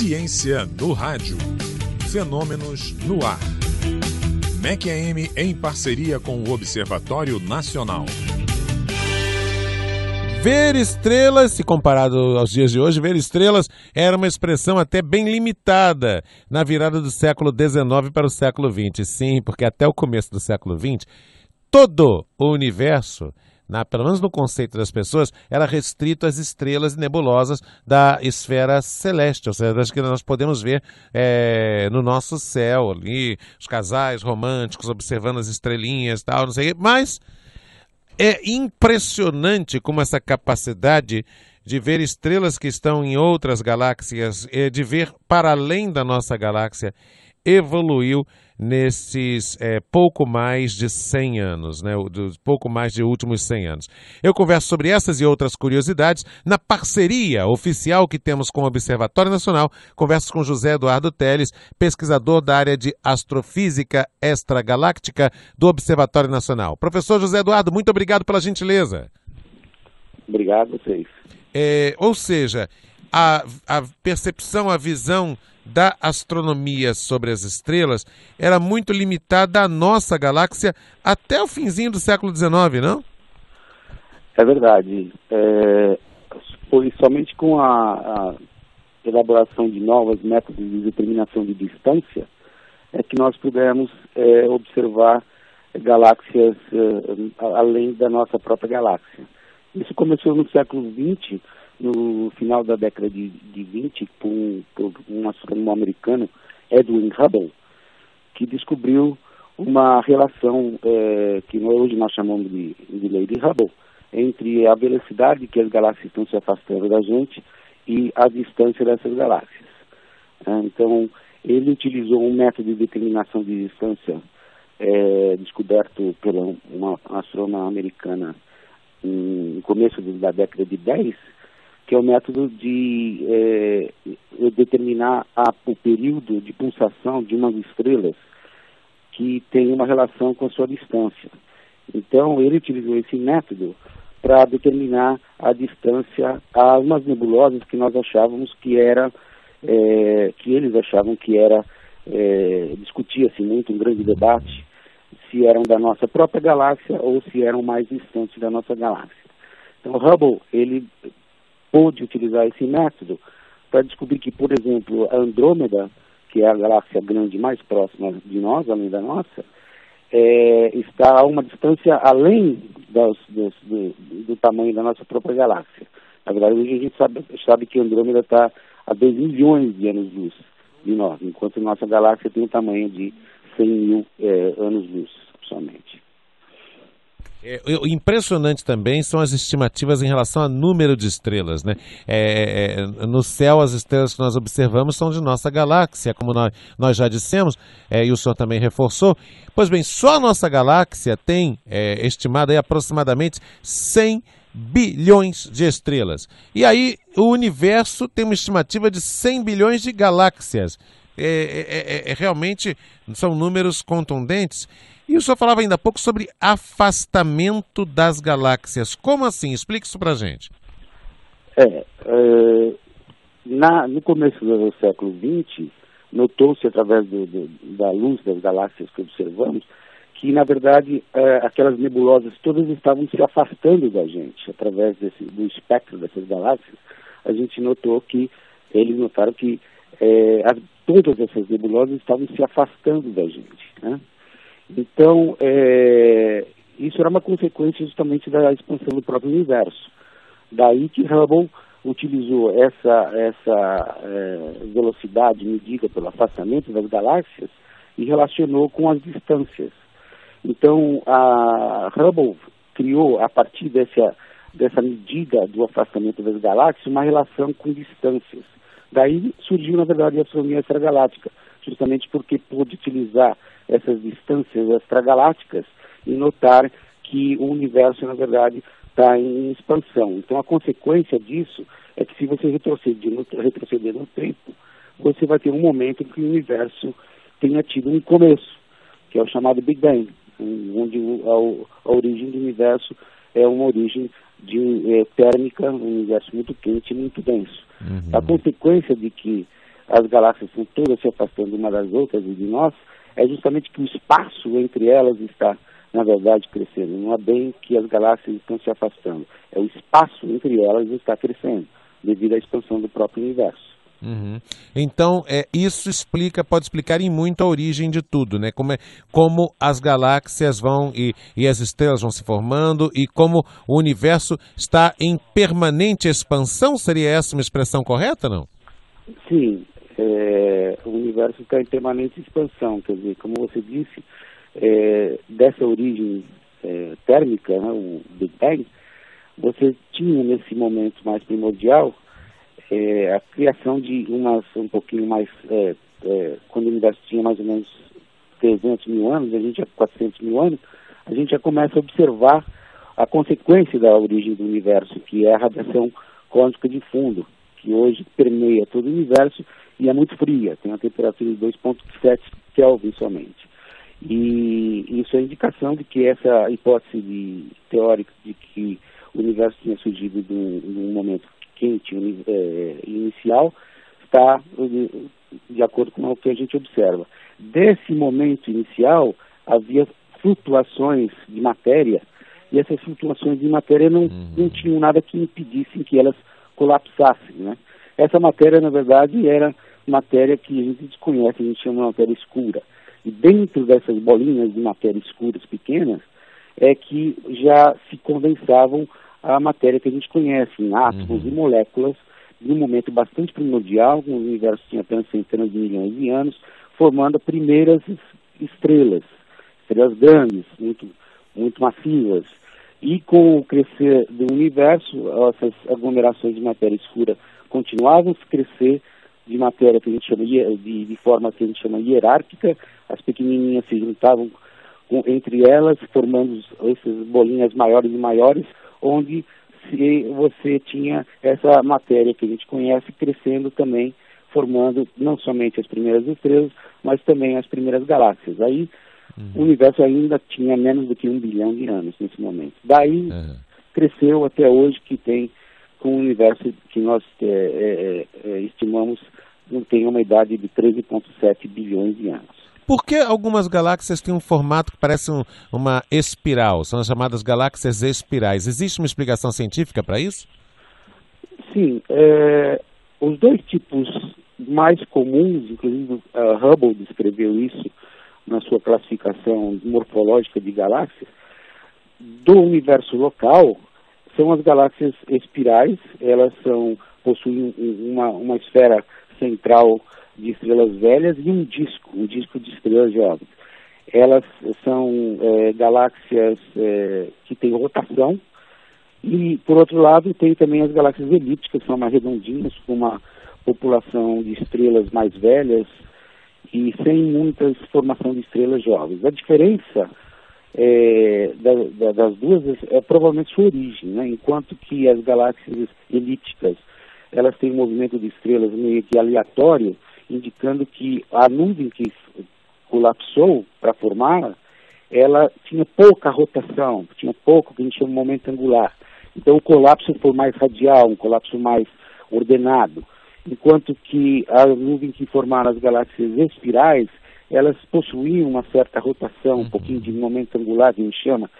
Ciência no rádio. Fenômenos no ar. MEC-AM em parceria com o Observatório Nacional. Ver estrelas, se comparado aos dias de hoje, ver estrelas era uma expressão até bem limitada na virada do século XIX para o século XX. Sim, porque até o começo do século XX, todo o universo na, pelo menos no conceito das pessoas, era restrito às estrelas nebulosas da esfera celeste, ou seja, das que nós podemos ver é, no nosso céu ali, os casais românticos observando as estrelinhas e tal, não sei o quê. Mas é impressionante como essa capacidade de ver estrelas que estão em outras galáxias, é, de ver para além da nossa galáxia, evoluiu nesses é, pouco mais de 100 anos, né, pouco mais de últimos 100 anos. Eu converso sobre essas e outras curiosidades na parceria oficial que temos com o Observatório Nacional. Converso com José Eduardo Teles, pesquisador da área de astrofísica extragaláctica do Observatório Nacional. Professor José Eduardo, muito obrigado pela gentileza. Obrigado a vocês. É, ou seja, a, a percepção, a visão da astronomia sobre as estrelas era muito limitada à nossa galáxia até o finzinho do século XIX, não? É verdade. É, foi somente com a, a, elaboração de novos métodos de determinação de distância é que nós pudemos é, observar galáxias é, além da nossa própria galáxia. Isso começou no século XX, no final da década de, de 20 por, por um astrônomo americano, Edwin Hubble, que descobriu uma relação é, que hoje nós chamamos de, de lei de Hubble, entre a velocidade que as galáxias estão se afastando da gente e a distância dessas galáxias. É, então, ele utilizou um método de determinação de distância é, descoberto por uma astrônoma americana no começo da década de 10, que é o método de é, determinar a, o período de pulsação de umas estrelas que tem uma relação com a sua distância. Então, ele utilizou esse método para determinar a distância a umas nebulosas que nós achávamos que era, é, que eles achavam que era, é, discutia-se muito, um grande debate, se eram da nossa própria galáxia ou se eram mais distantes da nossa galáxia. Então, Hubble, ele pôde utilizar esse método para descobrir que, por exemplo, a Andrômeda, que é a galáxia grande mais próxima de nós, além da nossa, é, está a uma distância além dos, dos, do, do, tamanho da nossa própria galáxia. Na verdade, hoje a gente sabe, sabe que Andrômeda está a 2 milhões de anos-luz de nós, enquanto nossa galáxia tem o tamanho de 100 mil é, anos-luz somente. É, impressionante também são as estimativas em relação ao número de estrelas. Né? É, é, no céu, as estrelas que nós observamos são de nossa galáxia, como nós, nós já dissemos, é, e o senhor também reforçou. Pois bem, só a nossa galáxia tem é, estimado aí aproximadamente 100 bilhões de estrelas. E aí o universo tem uma estimativa de 100 bilhões de galáxias. É, é, é, realmente são números contundentes. E o senhor falava ainda há pouco sobre afastamento das galáxias. Como assim? Explique isso para a gente. É, é, na, no começo do século XX, notou-se através do, do, da luz das galáxias que observamos que, na verdade, é, aquelas nebulosas todas estavam se afastando da gente. Através desse, do espectro dessas galáxias, a gente notou que, eles notaram que é, as, todas essas nebulosas estavam se afastando da gente. Né? Então, é, isso era uma consequência justamente da expansão do próprio universo. Daí que Hubble utilizou essa, essa é, velocidade medida pelo afastamento das galáxias e relacionou com as distâncias. Então, a Hubble criou, a partir dessa, dessa medida do afastamento das galáxias, uma relação com distâncias. Daí surgiu, na verdade, a astronomia extragaláctica, justamente porque pôde utilizar essas distâncias extragalácticas e notar que o universo, na verdade, está em expansão. Então, a consequência disso é que se você retroceder no, retroceder no tempo, você vai ter um momento em que o universo tenha tido um começo, que é o chamado Big Bang, onde a, a origem do universo é uma origem de, é, térmica, um universo muito quente e muito denso. Uhum. A consequência de que as galáxias estão todas se afastando uma das outras e de nós, é justamente que o espaço entre elas está, na verdade, crescendo. Não é bem que as galáxias estão se afastando, é o espaço entre elas está crescendo, devido à expansão do próprio universo. Uhum. Então, é, isso explica, pode explicar em muito a origem de tudo, né? Como, é, como as galáxias vão e, e as estrelas vão se formando e como o universo está em permanente expansão. Seria essa uma expressão correta, não? Sim, é, o universo está em permanente expansão, quer dizer, como você disse, é, dessa origem é, térmica, né, o Big Bang, você tinha nesse momento mais primordial é, a criação de umas um pouquinho mais, é, é, quando o universo tinha mais ou menos 300 mil anos, a gente já 400 mil anos, a gente já começa a observar a consequência da origem do universo, que é a radiação cósmica de fundo, que hoje permeia todo o universo e é muito fria, tem uma temperatura de 2,7 Kelvin somente. E isso é indicação de que essa hipótese de, teórica de que o universo tinha surgido num, momento quente é, inicial está de, acordo com o que a gente observa. Desse momento inicial, havia flutuações de matéria, e essas flutuações de matéria não, uhum. não tinham nada que impedissem que elas colapsassem. Né? Essa matéria, na verdade, era matéria que a gente desconhece, a gente chama de matéria escura. E dentro dessas bolinhas de matéria escuras pequenas, é que já se condensavam a matéria que a gente conhece, em átomos uhum. e moléculas, num momento bastante primordial, o universo tinha apenas centenas de milhões de anos, formando as primeiras estrelas, estrelas grandes, muito, muito massivas. E com o crescer do universo, essas aglomerações de matéria escura continuavam a crescer de matéria que a gente chama de, de forma que a gente chama hierárquica, as pequenininhas se juntavam com, entre elas, formando essas bolinhas maiores e maiores, onde se você tinha essa matéria que a gente conhece crescendo também, formando não somente as primeiras estrelas, mas também as primeiras galáxias. Aí uhum. o universo ainda tinha menos do que um bilhão de anos nesse momento. Daí uhum. cresceu até hoje que tem com o universo que nós é, é, é, estimamos tem uma idade de 13,7 bilhões de anos. Por que algumas galáxias têm um formato que parece um, uma espiral? São as chamadas galáxias espirais. Existe uma explicação científica para isso? Sim. É, os dois tipos mais comuns, inclusive Hubble descreveu isso na sua classificação morfológica de galáxias, do universo local, são as galáxias espirais. Elas são possuem uma, uma esfera central de estrelas velhas e um disco, um disco de estrelas jovens. Elas são é, galáxias é, que têm rotação e, por outro lado, tem também as galáxias elípticas, que são mais redondinhas, com uma população de estrelas mais velhas e sem muita formação de estrelas jovens. A diferença é, da, da, das duas é provavelmente sua origem, né? enquanto que as galáxias elípticas elas têm um movimento de estrelas meio que aleatório, indicando que a nuvem que colapsou para formar, ela tinha pouca rotação, tinha pouco que a gente chama de momento angular. Então o colapso foi mais radial, um colapso mais ordenado. Enquanto que a nuvem que formaram as galáxias espirais, elas possuíam uma certa rotação, um pouquinho de momento angular, que a gente chama,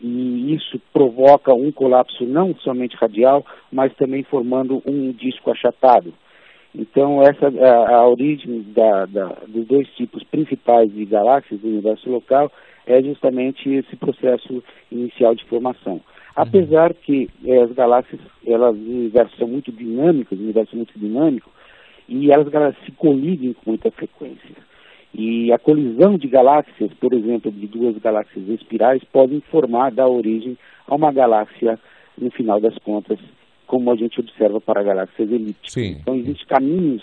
e isso provoca um colapso não somente radial, mas também formando um disco achatado. Então, essa a, a origem da, da, dos dois tipos principais de galáxias do universo local é justamente esse processo inicial de formação. Apesar que é, as galáxias, elas, o universo são muito dinâmicos, o universo é muito dinâmico, e elas, elas se colidem com muita frequência. E a colisão de galáxias, por exemplo, de duas galáxias espirais, podem formar, dar origem a uma galáxia, no final das contas, como a gente observa para galáxias elípticas. Sim. Então, existem caminhos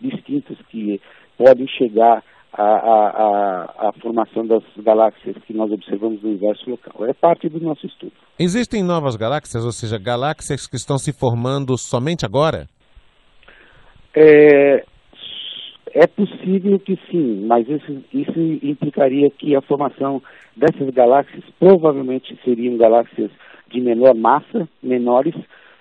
distintos que podem chegar à, à, à, formação das galáxias que nós observamos no universo local. É parte do nosso estudo. Existem novas galáxias, ou seja, galáxias que estão se formando somente agora? É, é possível que sim, mas isso, isso implicaria que a formação dessas galáxias provavelmente seriam galáxias de menor massa, menores,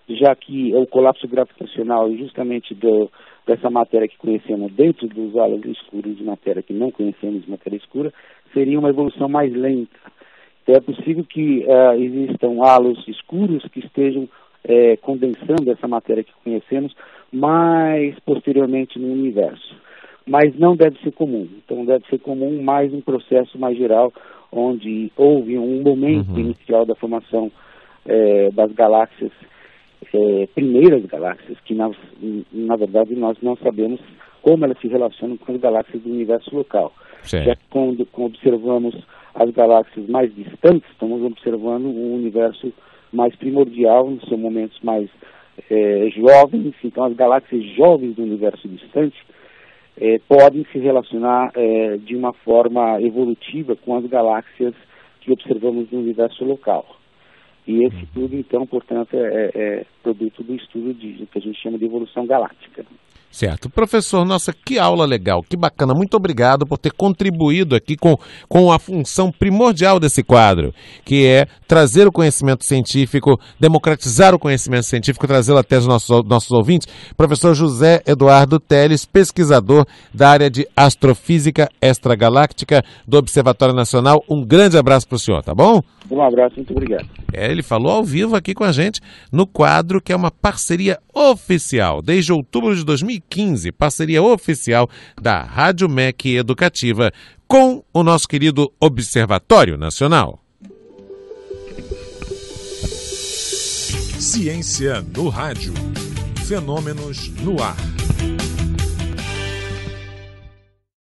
já que o colapso gravitacional é justamente do, dessa matéria que conhecemos dentro dos halos escuros de matéria que não conhecemos de matéria escura, seria uma evolução mais lenta. Então é possível que uh, existam halos escuros que estejam é, condensando essa matéria que conhecemos mais posteriormente no universo. Mas não deve ser comum. Então deve ser comum mais um processo mais geral, onde houve um momento uhum. inicial da formação é, das galáxias, é, primeiras galáxias, que nós, na verdade nós não sabemos como elas se relacionam com as galáxias do universo local. Certo. Já que quando, quando observamos as galáxias mais distantes, estamos observando um universo mais primordial, nos seus momentos mais é, jovens, então as galáxias jovens do universo distante é, podem se relacionar é, de uma forma evolutiva com as galáxias que observamos no universo local. E esse tudo, então, portanto, é, é produto do estudo de, que a gente chama de evolução galáctica. Certo. Professor, nossa, que aula legal, que bacana. Muito obrigado por ter contribuído aqui com, com a função primordial desse quadro, que é trazer o conhecimento científico, democratizar o conhecimento científico, trazê-lo até os nossos, nossos ouvintes. Professor José Eduardo Teles, pesquisador da área de astrofísica extragaláctica do Observatório Nacional. Um grande abraço para o senhor, tá bom? Um abraço, muito obrigado. É, ele falou ao vivo aqui com a gente no quadro que é uma parceria oficial desde outubro de 2015, parceria oficial da Rádio MEC Educativa com o nosso querido Observatório Nacional. Ciência no rádio. Fenômenos no ar.